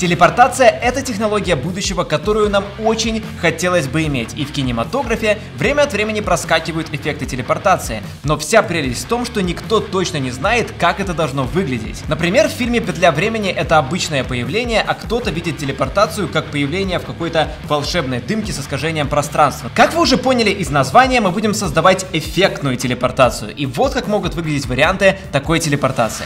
Телепортация — это технология будущего, которую нам очень хотелось бы иметь, и в кинематографе время от времени проскакивают эффекты телепортации, но вся прелесть в том, что никто точно не знает, как это должно выглядеть. Например, в фильме «Петля времени» это обычное появление, а кто-то видит телепортацию как появление в какой-то волшебной дымке с искажением пространства. Как вы уже поняли из названия, мы будем создавать эффектную телепортацию, и вот как могут выглядеть варианты такой телепортации.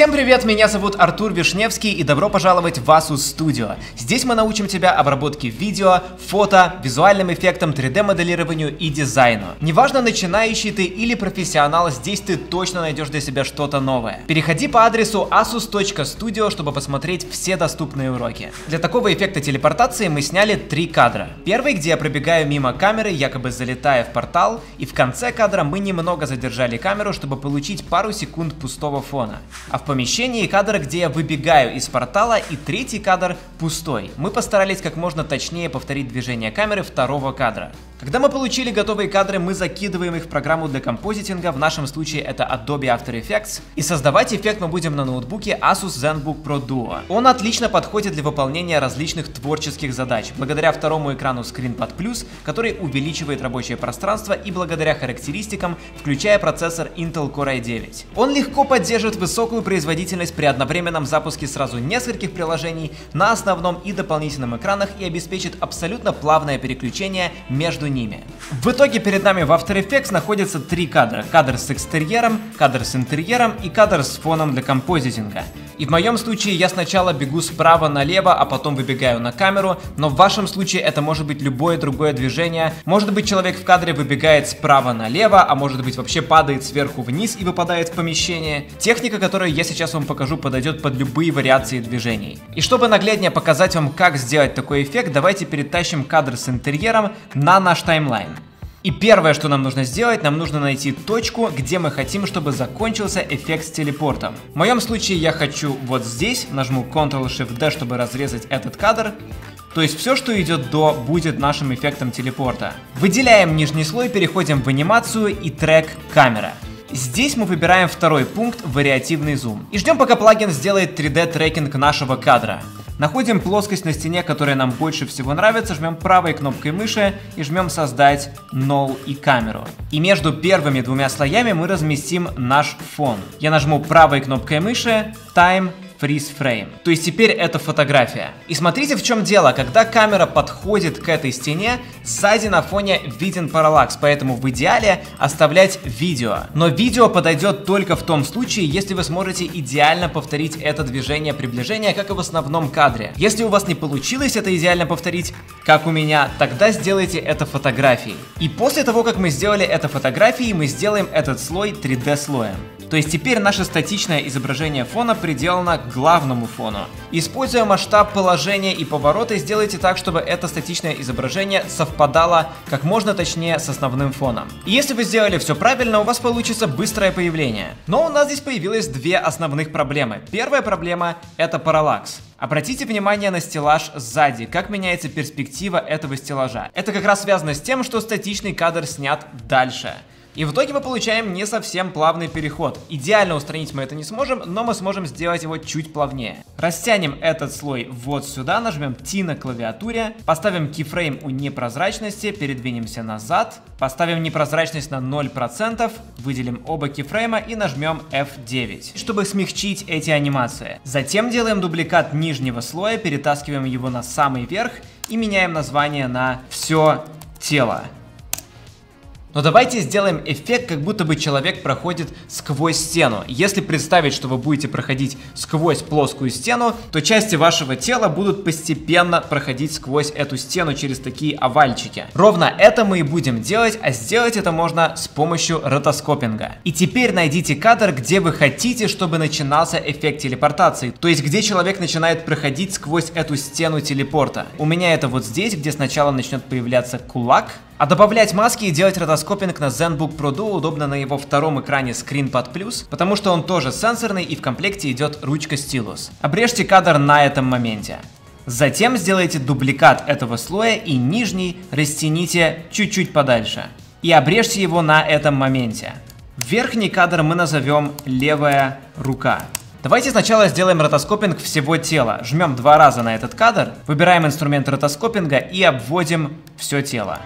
Всем привет, меня зовут Артур Вишневский и добро пожаловать в Asus Studio. Здесь мы научим тебя обработке видео, фото, визуальным эффектам, 3D-моделированию и дизайну. Неважно, начинающий ты или профессионал, здесь ты точно найдешь для себя что-то новое. Переходи по адресу asus.studio, чтобы посмотреть все доступные уроки. Для такого эффекта телепортации мы сняли три кадра. Первый, где я пробегаю мимо камеры, якобы залетая в портал, и в конце кадра мы немного задержали камеру, чтобы получить пару секунд пустого фона. А в помещении кадр, где я выбегаю из портала, и третий кадр пустой. Мы постарались как можно точнее повторить движение камеры второго кадра. Когда мы получили готовые кадры, мы закидываем их в программу для композитинга, в нашем случае это Adobe After Effects, и создавать эффект мы будем на ноутбуке Asus ZenBook Pro Duo. Он отлично подходит для выполнения различных творческих задач, благодаря второму экрану ScreenPad Plus, который увеличивает рабочее пространство и благодаря характеристикам, включая процессор Intel Core i9. Он легко поддерживает высокую производительность при одновременном запуске сразу нескольких приложений на основном и дополнительном экранах и обеспечит абсолютно плавное переключение между ними. В итоге перед нами в After Effects находятся три кадра. Кадр с экстерьером, кадр с интерьером и кадр с фоном для композитинга. И в моем случае я сначала бегу справа налево, а потом выбегаю на камеру, но в вашем случае это может быть любое другое движение. Может быть человек в кадре выбегает справа налево, а может быть вообще падает сверху вниз и выпадает в помещение. Техника, которую я сейчас вам покажу, подойдет под любые вариации движений. И чтобы нагляднее показать вам, как сделать такой эффект, давайте перетащим кадр с интерьером на наш таймлайн. И первое, что нам нужно сделать, нам нужно найти точку, где мы хотим, чтобы закончился эффект с телепортом. В моем случае я хочу вот здесь, нажму Ctrl-Shift-D, чтобы разрезать этот кадр. То есть все, что идет до, будет нашим эффектом телепорта. Выделяем нижний слой, переходим в анимацию и трек камера. Здесь мы выбираем второй пункт вариативный зум. И ждем пока плагин сделает 3D трекинг нашего кадра. Находим плоскость на стене, которая нам больше всего нравится, жмем правой кнопкой мыши и жмем создать Null и камеру. И между первыми двумя слоями мы разместим наш фон. Я нажму правой кнопкой мыши Time freeze frame. То есть теперь это фотография. И смотрите в чем дело, когда камера подходит к этой стене, сзади на фоне виден параллакс, поэтому в идеале оставлять видео. Но видео подойдет только в том случае, если вы сможете идеально повторить это движение приближения, как и в основном кадре. Если у вас не получилось это идеально повторить, как у меня, тогда сделайте это фотографией. И после того, как мы сделали это фотографией, мы сделаем этот слой 3D слоем. То есть теперь наше статичное изображение фона приделано к главному фону. Используя масштаб положения и повороты, сделайте так, чтобы это статичное изображение совпадало как можно точнее с основным фоном. И если вы сделали все правильно, у вас получится быстрое появление. Но у нас здесь появилось две основных проблемы. Первая проблема это параллакс. Обратите внимание на стеллаж сзади, как меняется перспектива этого стеллажа. Это как раз связано с тем, что статичный кадр снят дальше. И в итоге мы получаем не совсем плавный переход. Идеально устранить мы это не сможем, но мы сможем сделать его чуть плавнее. Растянем этот слой вот сюда, нажмем T на клавиатуре, поставим кифрейм у непрозрачности, передвинемся назад, поставим непрозрачность на 0%, выделим оба кифрейма и нажмем F9, чтобы смягчить эти анимации. Затем делаем дубликат нижнего слоя, перетаскиваем его на самый верх и меняем название на все тело. Но давайте сделаем эффект, как будто бы человек проходит сквозь стену. Если представить, что вы будете проходить сквозь плоскую стену, то части вашего тела будут постепенно проходить сквозь эту стену через такие овальчики. Ровно это мы и будем делать, а сделать это можно с помощью ротоскопинга. И теперь найдите кадр, где вы хотите, чтобы начинался эффект телепортации, то есть где человек начинает проходить сквозь эту стену телепорта. У меня это вот здесь, где сначала начнет появляться кулак, а добавлять маски и делать ротоскопинг на ZenBook Pro Duo удобно на его втором экране ScreenPad Plus, потому что он тоже сенсорный и в комплекте идет ручка-стилус. Обрежьте кадр на этом моменте. Затем сделайте дубликат этого слоя и нижний растяните чуть-чуть подальше. И обрежьте его на этом моменте. Верхний кадр мы назовем левая рука. Давайте сначала сделаем ротоскопинг всего тела. Жмем два раза на этот кадр, выбираем инструмент ротоскопинга и обводим все тело.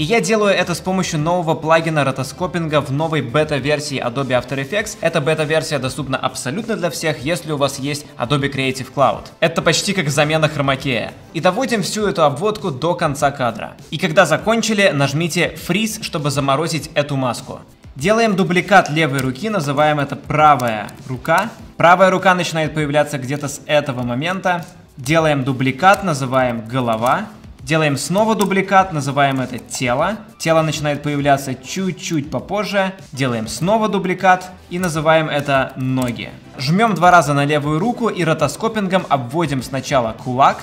И я делаю это с помощью нового плагина ротоскопинга в новой бета-версии Adobe After Effects. Эта бета-версия доступна абсолютно для всех, если у вас есть Adobe Creative Cloud. Это почти как замена хромакея. И доводим всю эту обводку до конца кадра. И когда закончили, нажмите Freeze, чтобы заморозить эту маску. Делаем дубликат левой руки, называем это правая рука. Правая рука начинает появляться где-то с этого момента. Делаем дубликат, называем голова. Делаем снова дубликат, называем это тело. Тело начинает появляться чуть-чуть попозже. Делаем снова дубликат и называем это ноги. Жмем два раза на левую руку и ротоскопингом обводим сначала кулак.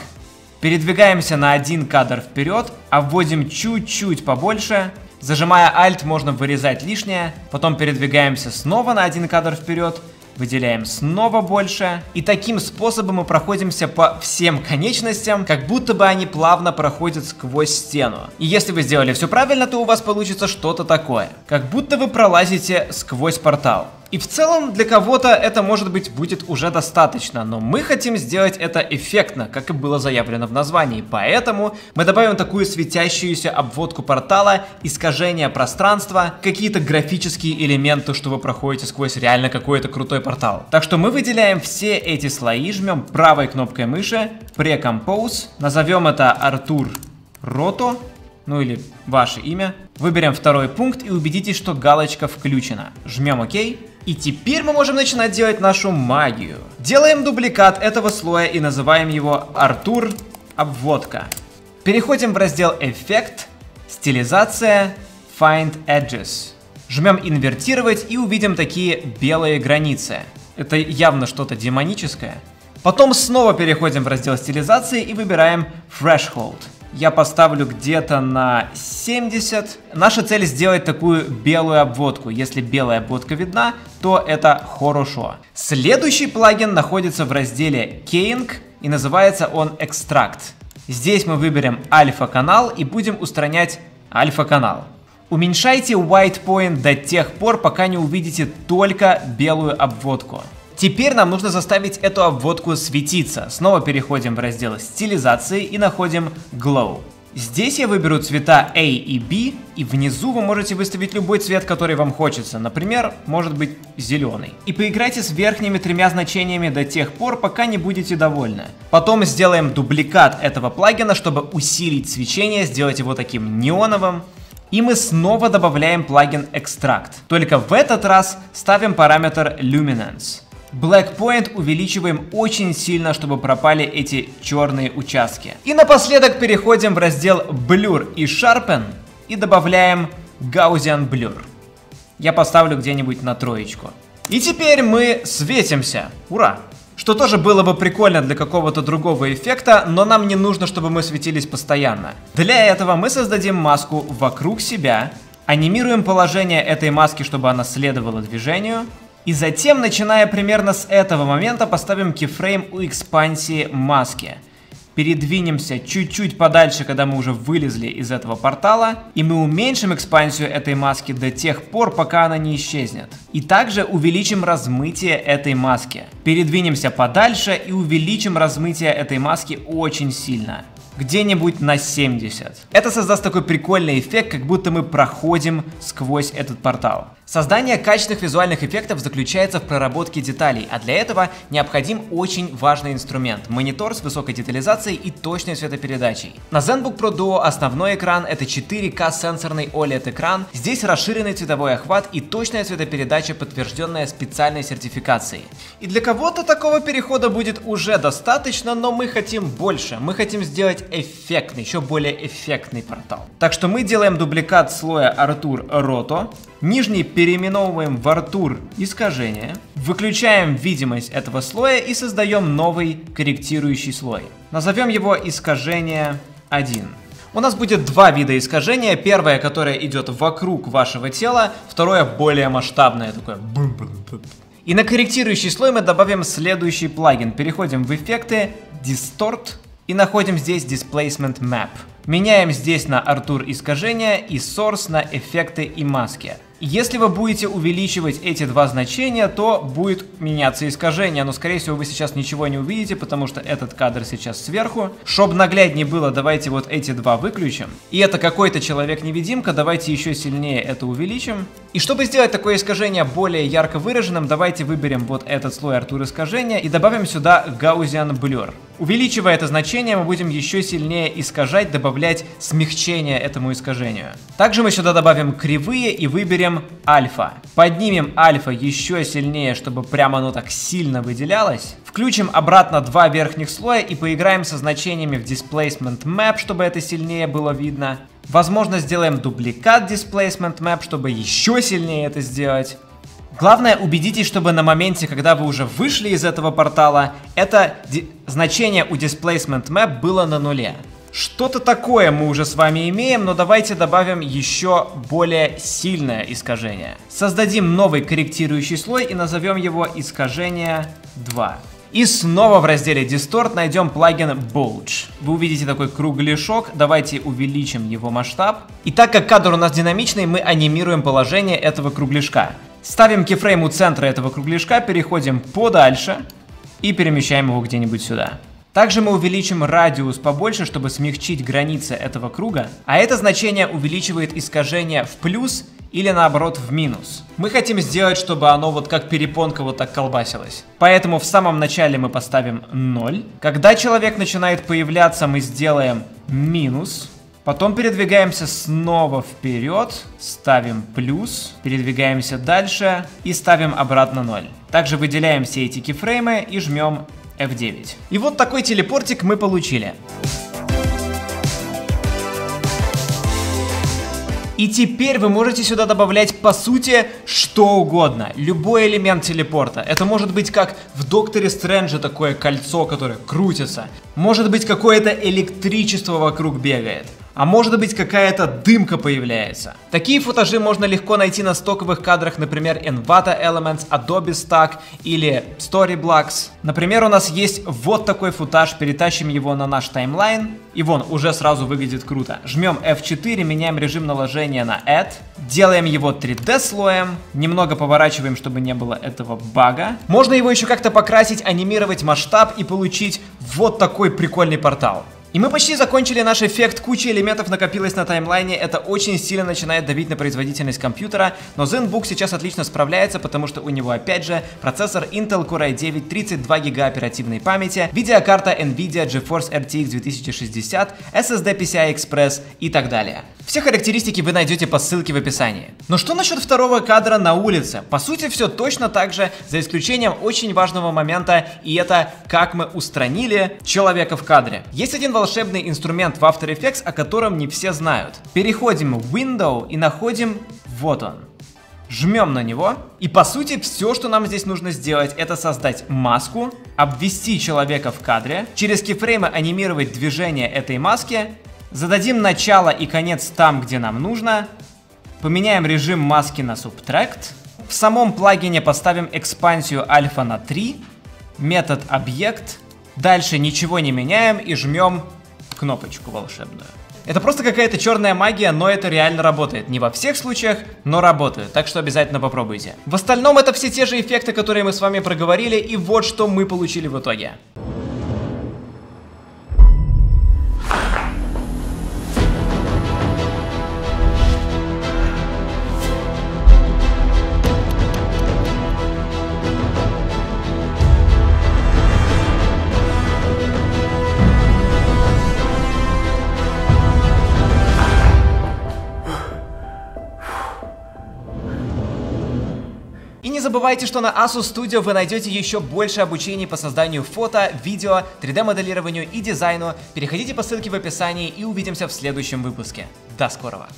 Передвигаемся на один кадр вперед, обводим чуть-чуть побольше. Зажимая Alt можно вырезать лишнее. Потом передвигаемся снова на один кадр вперед выделяем снова больше. И таким способом мы проходимся по всем конечностям, как будто бы они плавно проходят сквозь стену. И если вы сделали все правильно, то у вас получится что-то такое. Как будто вы пролазите сквозь портал. И в целом для кого-то это может быть будет уже достаточно, но мы хотим сделать это эффектно, как и было заявлено в названии. Поэтому мы добавим такую светящуюся обводку портала, искажение пространства, какие-то графические элементы, что вы проходите сквозь реально какой-то крутой портал. Так что мы выделяем все эти слои, жмем правой кнопкой мыши, Precompose, назовем это Артур Рото, ну или ваше имя. Выберем второй пункт и убедитесь, что галочка включена. Жмем ОК. И теперь мы можем начинать делать нашу магию. Делаем дубликат этого слоя и называем его Артур Обводка. Переходим в раздел Эффект, Стилизация, Find Edges. Жмем инвертировать и увидим такие белые границы. Это явно что-то демоническое. Потом снова переходим в раздел стилизации и выбираем Threshold я поставлю где-то на 70. Наша цель сделать такую белую обводку. Если белая обводка видна, то это хорошо. Следующий плагин находится в разделе Keying и называется он Extract. Здесь мы выберем альфа-канал и будем устранять альфа-канал. Уменьшайте white point до тех пор, пока не увидите только белую обводку. Теперь нам нужно заставить эту обводку светиться. Снова переходим в раздел стилизации и находим Glow. Здесь я выберу цвета A и B, и внизу вы можете выставить любой цвет, который вам хочется. Например, может быть зеленый. И поиграйте с верхними тремя значениями до тех пор, пока не будете довольны. Потом сделаем дубликат этого плагина, чтобы усилить свечение, сделать его таким неоновым. И мы снова добавляем плагин Extract. Только в этот раз ставим параметр Luminance. Black Point увеличиваем очень сильно, чтобы пропали эти черные участки. И напоследок переходим в раздел Blur и Sharpen и добавляем Gaussian Blur. Я поставлю где-нибудь на троечку. И теперь мы светимся. Ура! Что тоже было бы прикольно для какого-то другого эффекта, но нам не нужно, чтобы мы светились постоянно. Для этого мы создадим маску вокруг себя, анимируем положение этой маски, чтобы она следовала движению, и затем, начиная примерно с этого момента, поставим кифрейм у экспансии маски. Передвинемся чуть-чуть подальше, когда мы уже вылезли из этого портала, и мы уменьшим экспансию этой маски до тех пор, пока она не исчезнет. И также увеличим размытие этой маски. Передвинемся подальше и увеличим размытие этой маски очень сильно. Где-нибудь на 70. Это создаст такой прикольный эффект, как будто мы проходим сквозь этот портал. Создание качественных визуальных эффектов заключается в проработке деталей, а для этого необходим очень важный инструмент – монитор с высокой детализацией и точной светопередачей. На ZenBook Pro Duo основной экран – это 4К сенсорный OLED-экран, здесь расширенный цветовой охват и точная светопередача, подтвержденная специальной сертификацией. И для кого-то такого перехода будет уже достаточно, но мы хотим больше, мы хотим сделать эффектный, еще более эффектный портал. Так что мы делаем дубликат слоя Artur Roto, Нижний переименовываем в Артур искажение, выключаем видимость этого слоя и создаем новый корректирующий слой. Назовем его искажение 1. У нас будет два вида искажения. Первое, которое идет вокруг вашего тела, второе более масштабное, такое и на корректирующий слой мы добавим следующий плагин. Переходим в эффекты, Distort и находим здесь Displacement Map. Меняем здесь на Артур искажения и Source на эффекты и маски. Если вы будете увеличивать эти два значения, то будет меняться искажение, но скорее всего вы сейчас ничего не увидите, потому что этот кадр сейчас сверху. Чтобы нагляднее было, давайте вот эти два выключим. И это какой-то человек-невидимка, давайте еще сильнее это увеличим. И чтобы сделать такое искажение более ярко выраженным, давайте выберем вот этот слой Артур искажения и добавим сюда Gaussian Blur. Увеличивая это значение, мы будем еще сильнее искажать, добавлять смягчение этому искажению. Также мы сюда добавим кривые и выберем альфа. Поднимем альфа еще сильнее, чтобы прямо оно так сильно выделялось. Включим обратно два верхних слоя и поиграем со значениями в Displacement Map, чтобы это сильнее было видно. Возможно, сделаем дубликат Displacement Map, чтобы еще сильнее это сделать. Главное, убедитесь, чтобы на моменте, когда вы уже вышли из этого портала, это значение у Displacement Map было на нуле. Что-то такое мы уже с вами имеем, но давайте добавим еще более сильное искажение. Создадим новый корректирующий слой и назовем его искажение 2. И снова в разделе Distort найдем плагин Bulge. Вы увидите такой кругляшок, давайте увеличим его масштаб. И так как кадр у нас динамичный, мы анимируем положение этого кругляшка. Ставим кифрейм у центра этого кругляшка, переходим подальше и перемещаем его где-нибудь сюда. Также мы увеличим радиус побольше, чтобы смягчить границы этого круга, а это значение увеличивает искажение в плюс или наоборот в минус. Мы хотим сделать, чтобы оно вот как перепонка вот так колбасилось. Поэтому в самом начале мы поставим 0. Когда человек начинает появляться, мы сделаем минус. Потом передвигаемся снова вперед, ставим плюс, передвигаемся дальше и ставим обратно 0. Также выделяем все эти кифреймы и жмем F9. И вот такой телепортик мы получили. И теперь вы можете сюда добавлять, по сути, что угодно. Любой элемент телепорта. Это может быть как в Докторе Стрэнджа такое кольцо, которое крутится. Может быть какое-то электричество вокруг бегает а может быть какая-то дымка появляется. Такие футажи можно легко найти на стоковых кадрах, например, Envato Elements, Adobe Stack или Storyblocks. Например, у нас есть вот такой футаж, перетащим его на наш таймлайн, и вон, уже сразу выглядит круто. Жмем F4, меняем режим наложения на Add, делаем его 3D слоем, немного поворачиваем, чтобы не было этого бага. Можно его еще как-то покрасить, анимировать масштаб и получить вот такой прикольный портал. И мы почти закончили наш эффект, куча элементов накопилась на таймлайне, это очень сильно начинает давить на производительность компьютера, но ZenBook сейчас отлично справляется, потому что у него опять же процессор Intel Core i9, 32 ГБ оперативной памяти, видеокарта NVIDIA GeForce RTX 2060, SSD PCI Express и так далее. Все характеристики вы найдете по ссылке в описании. Но что насчет второго кадра на улице? По сути, все точно так же, за исключением очень важного момента, и это как мы устранили человека в кадре. Есть один волшебный инструмент в After Effects, о котором не все знают. Переходим в Window и находим вот он. Жмем на него, и по сути все, что нам здесь нужно сделать, это создать маску, обвести человека в кадре, через кифреймы анимировать движение этой маски Зададим начало и конец там, где нам нужно. Поменяем режим маски на Subtract. В самом плагине поставим экспансию альфа на 3. Метод объект. Дальше ничего не меняем и жмем кнопочку волшебную. Это просто какая-то черная магия, но это реально работает. Не во всех случаях, но работает. Так что обязательно попробуйте. В остальном это все те же эффекты, которые мы с вами проговорили, и вот что мы получили в итоге. Забывайте, что на Asus Studio вы найдете еще больше обучений по созданию фото, видео, 3D-моделированию и дизайну. Переходите по ссылке в описании и увидимся в следующем выпуске. До скорого!